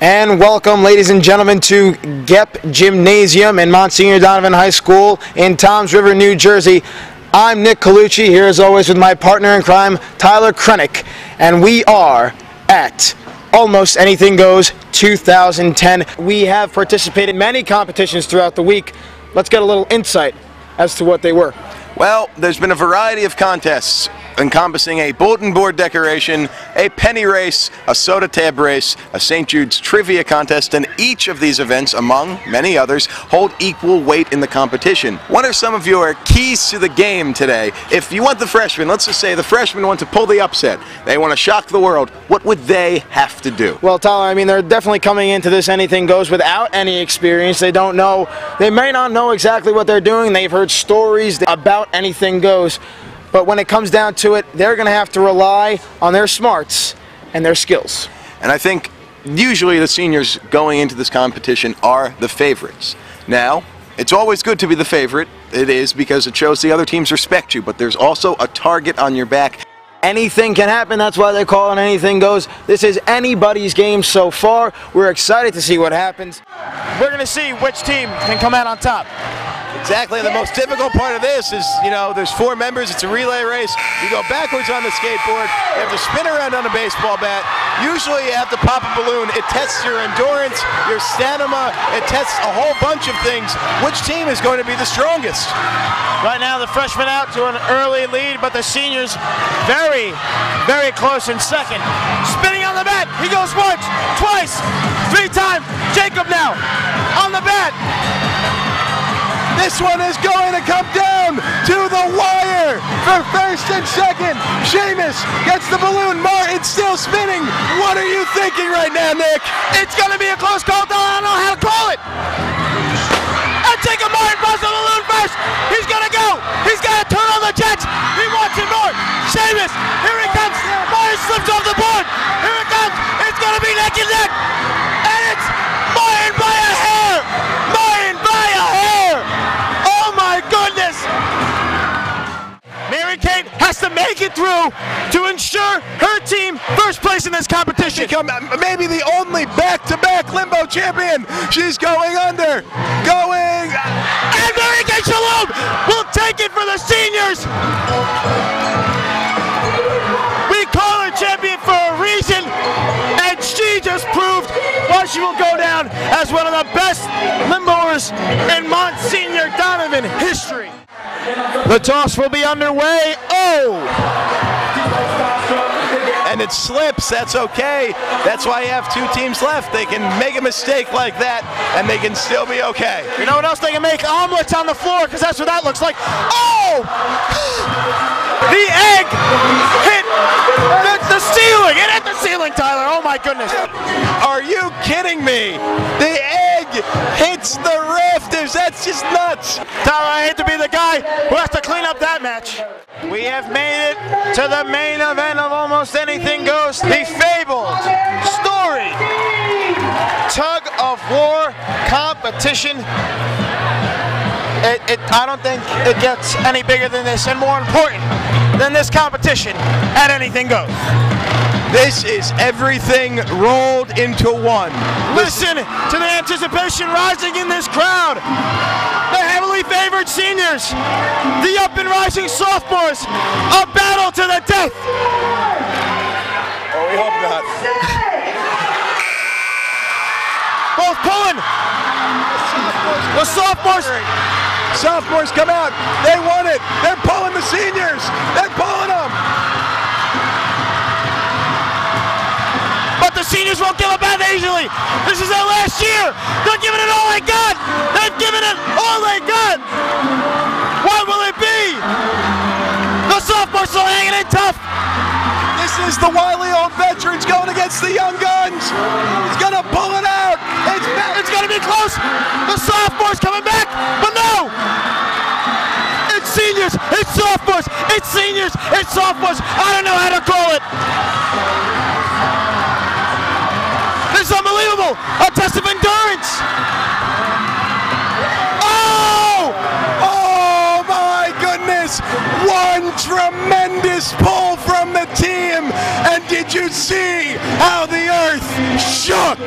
And welcome, ladies and gentlemen, to GEP Gymnasium in Monsignor Donovan High School in Toms River, New Jersey. I'm Nick Colucci, here as always with my partner in crime, Tyler Krenick, and we are at Almost Anything Goes 2010. We have participated in many competitions throughout the week. Let's get a little insight as to what they were. Well, there's been a variety of contests encompassing a bulletin board decoration, a penny race, a soda tab race, a St. Jude's trivia contest, and each of these events, among many others, hold equal weight in the competition. What are some of your keys to the game today? If you want the freshmen, let's just say the freshmen want to pull the upset, they want to shock the world, what would they have to do? Well, Tyler, I mean, they're definitely coming into this anything goes without any experience. They don't know, they may not know exactly what they're doing. They've heard stories about anything goes. But when it comes down to it, they're going to have to rely on their smarts and their skills. And I think usually the seniors going into this competition are the favorites. Now, it's always good to be the favorite. It is because it shows the other teams respect you, but there's also a target on your back. Anything can happen, that's why they call it anything goes. This is anybody's game so far. We're excited to see what happens. We're going to see which team can come out on top. Exactly. The most difficult part of this is, you know, there's four members. It's a relay race. You go backwards on the skateboard. You have to spin around on a baseball bat. Usually you have to pop a balloon. It tests your endurance, your stamina. It tests a whole bunch of things. Which team is going to be the strongest? Right now, the freshmen out to an early lead, but the seniors very, very close in second. Spinning on the bat. He goes once, twice, three times. Jacob now on the bat. This one is going to come down to the wire for first and second. Sheamus gets the balloon. Martin still spinning. What are you thinking right now, Nick? It's going to be a close call. I don't know how to call it. It through to ensure her team first place in this competition. Become maybe the only back-to-back limbo champion. She's going under. Going. And Mary Kate Shalom will take it for the seniors. We call her champion for a reason, and she just proved why she will go down as one of the best limboers in Monsignor Donovan history. The toss will be underway. Oh! and it slips. That's okay. That's why you have two teams left. They can make a mistake like that, and they can still be okay. You know what else they can make? Omelets on the floor, because that's what that looks like. Oh! The egg hit the, the ceiling. It hit the ceiling, Tyler. Oh my goodness. Are you kidding me? The egg hits the That's just nuts. Tyler, I hate to be the guy who has to clean up that match. We have made it to the main event of Almost Anything Goes, the fabled story tug of war competition. It, it, I don't think it gets any bigger than this, and more important than this competition at Anything Goes. This is everything rolled into one. Listen to the anticipation rising in this crowd. The heavily favored seniors, the up and rising sophomores, a battle to the death. Oh, we hope not. Both pulling. The sophomores. Sophomores come out. They want it. They're pulling the seniors. They're pulling them. Seniors won't give up that easily. This is their last year. They're giving it all they got. They've given it all they got. What will it be? The sophomores still hanging in tough. This is the wily old veterans going against the young guns. He's gonna pull it out. It's. It's going to be close. The sophomores coming back, but no. It's seniors. It's sophomores. It's seniors. It's sophomores. I don't know how to call it. A test of endurance. Oh! Oh my goodness! One tremendous pull from the team. And did you see how the earth shook.